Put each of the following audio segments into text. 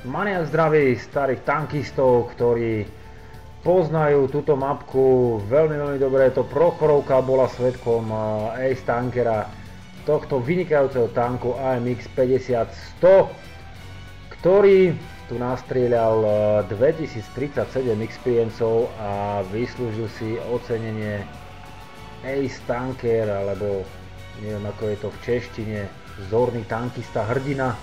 Maniak zdraví starých tankistov, ktorí poznajú túto mapku veľmi, veľmi dobre. To Prochorovka bola svetkom eh, Ace Tankera tohto vynikajúceho tanku AMX 50-100, ktorý tu nastrieľal 2037 eh, experiencov a vyslúžil si ocenenie Ace Tanker, alebo neviem ako je to v češtine, vzorný tankista hrdina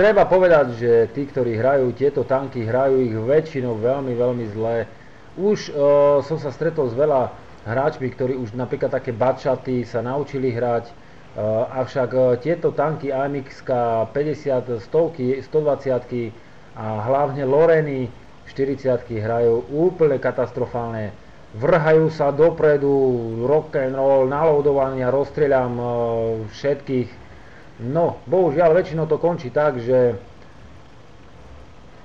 treba povedať, že tí, ktorí hrajú tieto tanky, hrajú ich väčšinou veľmi, veľmi zle. Už uh, som sa stretol s veľa hráčmi, ktorí už napríklad také bačaty sa naučili hrať, uh, avšak uh, tieto tanky AMX 50, 100, 120 a hlavne Loreny 40 hrajú úplne katastrofálne. Vrhajú sa dopredu, rock and roll, naloadovania, rozstrieľam všetkých No, bohužiaľ, väčšinou to končí tak, že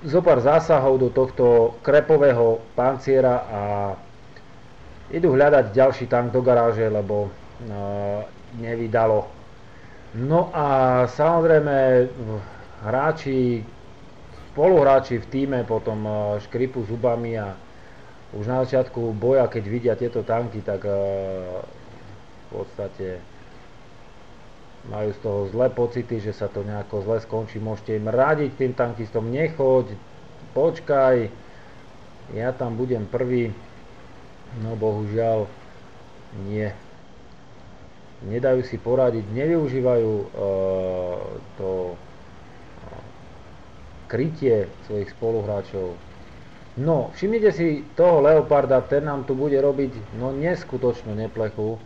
zo pár zásahov do tohto krepového panciera a idú hľadať ďalší tank do garáže, lebo uh, nevydalo. No a samozrejme hráči, spoluhráči v týme potom uh, škripu zubami a už na začiatku boja, keď vidia tieto tanky, tak uh, v podstate majú z toho zlé pocity, že sa to nejako zle skončí, môžete im radiť tým tankistom, nechoď, počkaj, ja tam budem prvý, no bohužiaľ nie. Nedajú si poradiť, nevyužívajú e, to krytie svojich spoluhráčov. No, všimnite si toho Leoparda, ten nám tu bude robiť no neskutočnú neplechu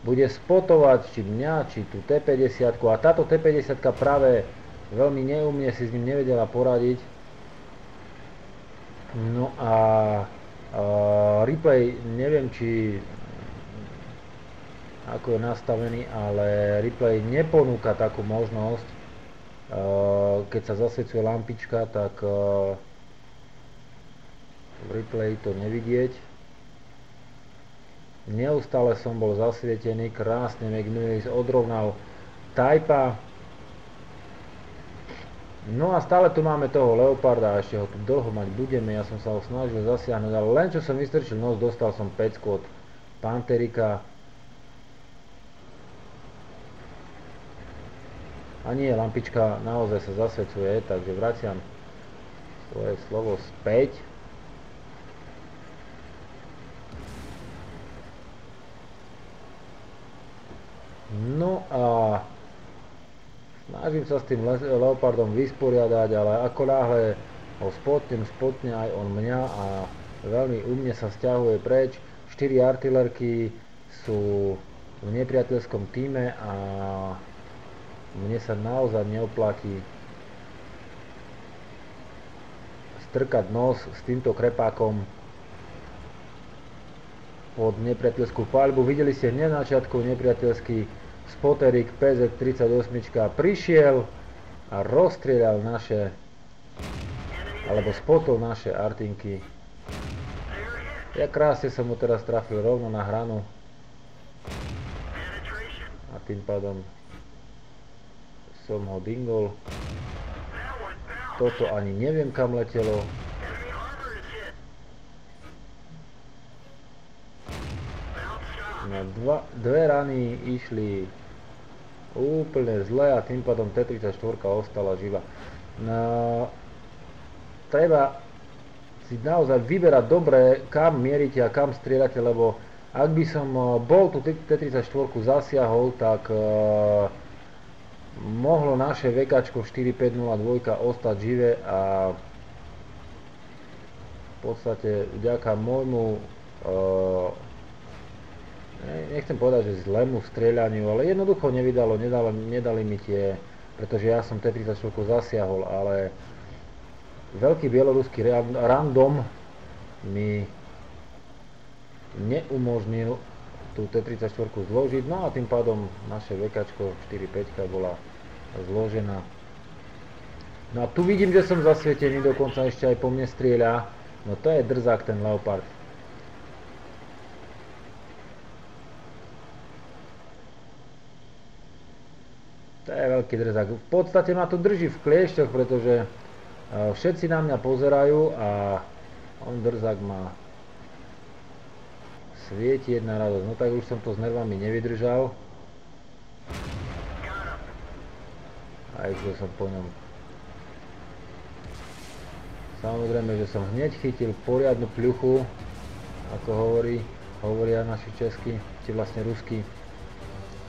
bude spotovať či mňa, či tú T50 a táto T50 práve veľmi neumne si s ním nevedela poradiť. No a, replay neviem či ako je nastavený, ale replay neponúka takú možnosť, keď sa zasvedcuje lampička, tak v replay to nevidieť Neustále som bol zasvietený, krásne McMillis odrovnal Tajpa. No a stále tu máme toho Leoparda a ešte ho tu dlho mať budeme. Ja som sa ho snažil zasiahnuť, ale len čo som vystrčil nos, dostal som pecku od Panterika. A nie, lampička naozaj sa zasvedcuje, takže vraciam svoje slovo späť. No a snažím sa s tým leopardom vysporiadať, ale ako náhle ho spotnem, spotne aj on mňa a veľmi u mne sa stiahuje preč. 4 artilerky sú v nepriateľskom týme a mne sa naozaj neoplatí strkať nos s týmto krepákom pod nepriateľskú paľbu. Videli ste hneď na nepriateľský Spotterik PZ38 prišiel a rozstrieľal naše alebo spotol naše artinky. Ja krásne som mu teraz trafil rovno na hranu a tým pádom som ho dingol. Toto ani neviem kam letelo. Na dva, dve rany išli úplne zle a tým pádom T-34 ostala živa. No, treba si naozaj vyberať dobre, kam mierite a kam strieľate, lebo ak by som eh, bol tú T-34 zasiahol, tak uh, mohlo naše VK 4502 ostať živé a v podstate vďaka môjmu uh, nechcem povedať, že zlému strieľaniu, ale jednoducho nevydalo, nedali, nedali mi tie, pretože ja som T-34 zasiahol, ale veľký bieloruský random mi neumožnil tú T-34 zložiť, no a tým pádom naše VK 4.5 bola zložená. No a tu vidím, že som zasvietený, dokonca ešte aj po mne strieľa, no to je drzák ten Leopard. To je veľký drzak. V podstate ma to drží v kliešťoch, pretože všetci na mňa pozerajú a on drzak má svieti jedna radosť. No tak už som to s nervami nevydržal. A išiel som po ňom. Samozrejme, že som hneď chytil poriadnu pľuchu, ako hovorí, hovoria naši českí, či vlastne ruskí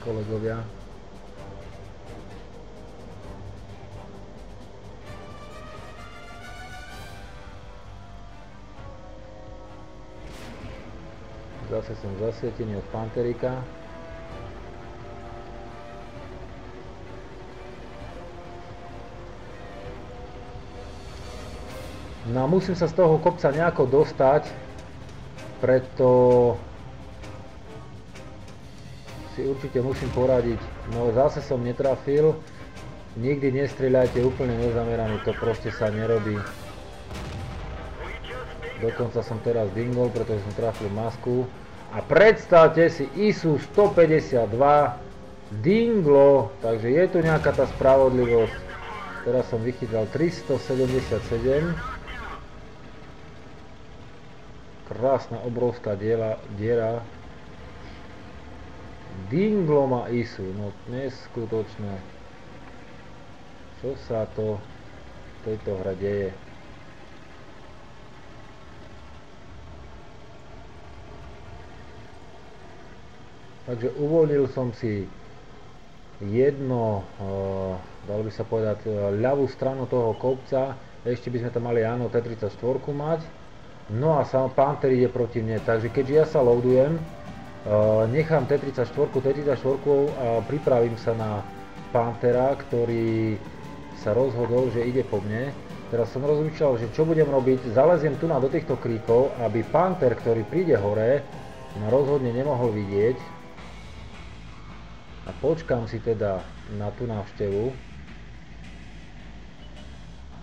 kolegovia. Zase som zasvietený od Panterika. No a musím sa z toho kopca nejako dostať, preto si určite musím poradiť. No zase som netrafil, nikdy nestrieľajte úplne nezameraný, to proste sa nerobí. Dokonca som teraz dingol, pretože som trafil masku. A predstavte si ISU 152 dinglo, takže je tu nejaká tá spravodlivosť. Teraz som vychytal 377. Krásna, obrovská diela, diera. Dingloma Isu, no neskutočné. Čo sa to v tejto hre deje? Takže uvoľnil som si jedno, uh, dalo by sa povedať, uh, ľavú stranu toho kopca. Ešte by sme tam mali áno T34 mať. No a sám Panther ide proti mne, takže keďže ja sa loadujem, uh, nechám T-34, T-34 a pripravím sa na Panthera, ktorý sa rozhodol, že ide po mne. Teraz som rozmýšľal, že čo budem robiť, zaleziem tu na do týchto kríkov, aby Panther, ktorý príde hore, ma rozhodne nemohol vidieť. A počkám si teda na tú návštevu.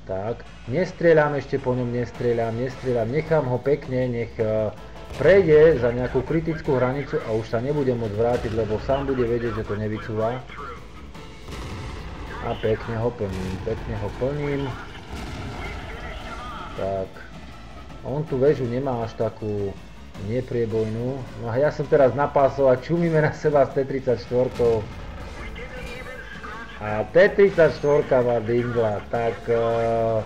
Tak, nestrieľam ešte po ňom, nestrieľam, nestrieľam, nechám ho pekne, nech uh, prejde za nejakú kritickú hranicu a už sa nebudem môcť vrátiť, lebo sám bude vedieť, že to nevycúva. A pekne ho plním, pekne ho plním. Tak, on tú väžu nemá až takú nepriebojnú. No a ja som teraz napásol a čumíme na seba s T-34. A T-34 má dingla, tak... Uh,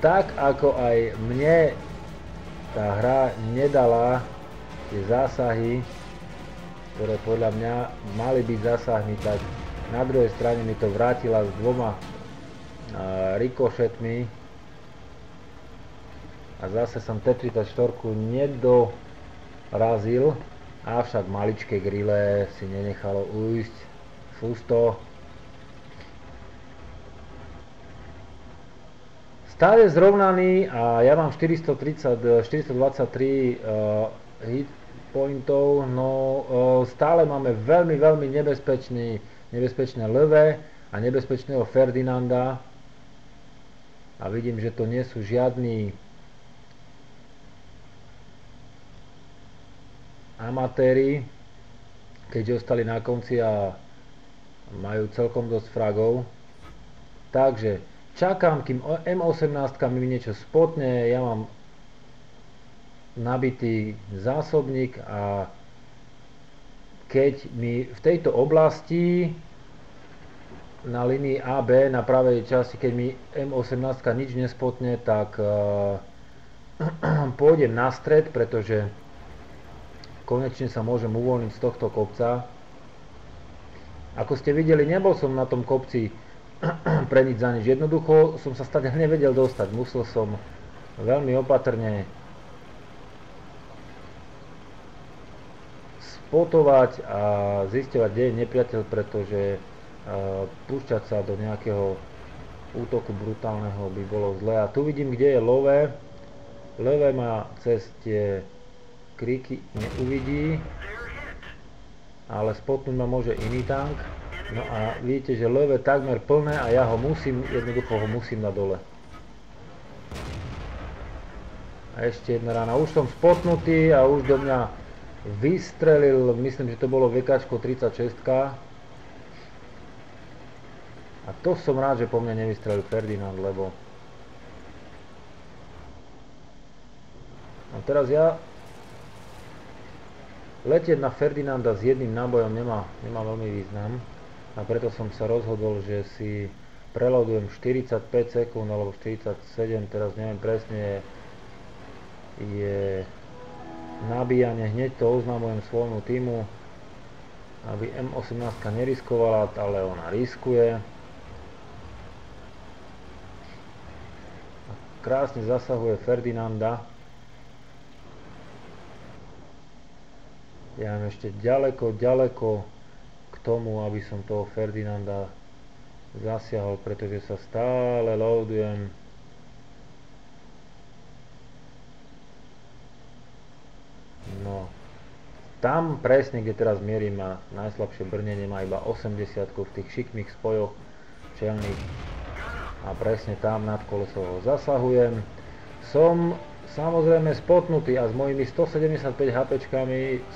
tak ako aj mne tá hra nedala tie zásahy, ktoré podľa mňa mali byť zásahmi, tak na druhej strane mi to vrátila s dvoma uh, rikošetmi a zase som T-34 nedorazil avšak maličké grille si nenechalo ujsť. Fusto. Stav je zrovnaný a ja mám 430, 423 uh, hit pointov, no uh, stále máme veľmi, veľmi nebezpečný, nebezpečné leve a nebezpečného Ferdinanda. A vidím, že to nie sú žiadni amatéri, keďže ostali na konci a majú celkom dosť fragov. Takže čakám, kým M18 mi niečo spotne, ja mám nabitý zásobník a keď mi v tejto oblasti na linii AB na pravej časti, keď mi M18 nič nespotne, tak uh, pôjdem na stred, pretože konečne sa môžem uvoľniť z tohto kopca. Ako ste videli, nebol som na tom kopci pre nič za nič. Jednoducho som sa stade nevedel dostať. Musel som veľmi opatrne spotovať a zistovať, kde je nepriateľ, pretože púšťať sa do nejakého útoku brutálneho by bolo zlé. A tu vidím, kde je lové. Levé má cez tie kriky neuvidí, ale spotnúť ma môže iný tank. No a vidíte, že leve takmer plné a ja ho musím, jednoducho ho musím na dole. A ešte jedna rána. Už som spotnutý a už do mňa vystrelil, myslím, že to bolo VK 36 a to som rád, že po mne nevystrelil Ferdinand, lebo a teraz ja letieť na Ferdinanda s jedným nábojom nemá, nemá veľmi význam a preto som sa rozhodol, že si preloadujem 45 sekúnd alebo 47, teraz neviem presne, je nabíjanie, hneď to oznamujem svojmu týmu, aby M18 neriskovala, ale ona riskuje. Krásne zasahuje Ferdinanda. Ja mám ešte ďaleko, ďaleko k tomu, aby som toho Ferdinanda zasiahol, pretože sa stále loadujem. No, tam presne, kde teraz mierím a najslabšie brnenie má iba 80 v tých šikmých spojoch čelných a presne tam nad koleso zasahujem. Som samozrejme spotnutý a s mojimi 175 HP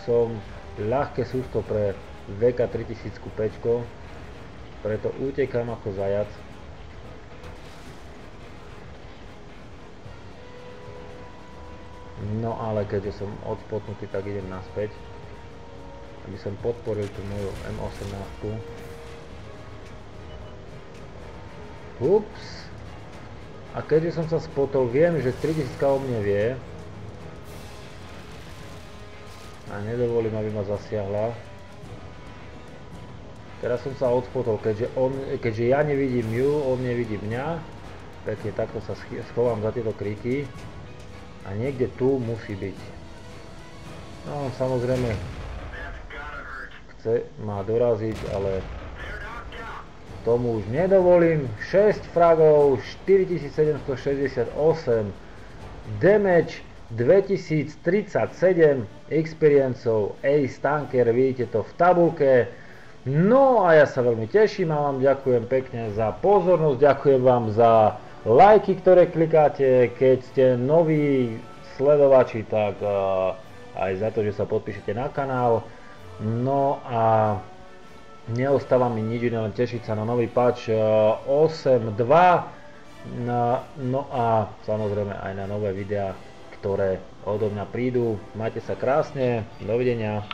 som ľahké sústo pre VK 3000 pečko, preto utekám ako zajac. No ale keďže som odspotnutý, tak idem naspäť, aby som podporil tú moju M18. Ups. A keďže som sa spotol, viem, že 3000 o mne vie. A nedovolím, aby ma zasiahla. Teraz som sa odspotol, keďže, on, keďže ja nevidím ju, on nevidí mňa. Pekne takto sa schovám za tieto kríky a niekde tu musí byť. No samozrejme chce ma doraziť, ale tomu už nedovolím. 6 fragov, 4768, damage 2037 experiencov, Ace Tanker, vidíte to v tabulke. No a ja sa veľmi teším a vám ďakujem pekne za pozornosť, ďakujem vám za lajky, ktoré klikáte, keď ste noví sledovači, tak uh, aj za to, že sa podpíšete na kanál. No a neostáva mi nič iné, len tešiť sa na nový patch uh, 8.2. No, no a samozrejme aj na nové videá, ktoré odo mňa prídu. Majte sa krásne, dovidenia.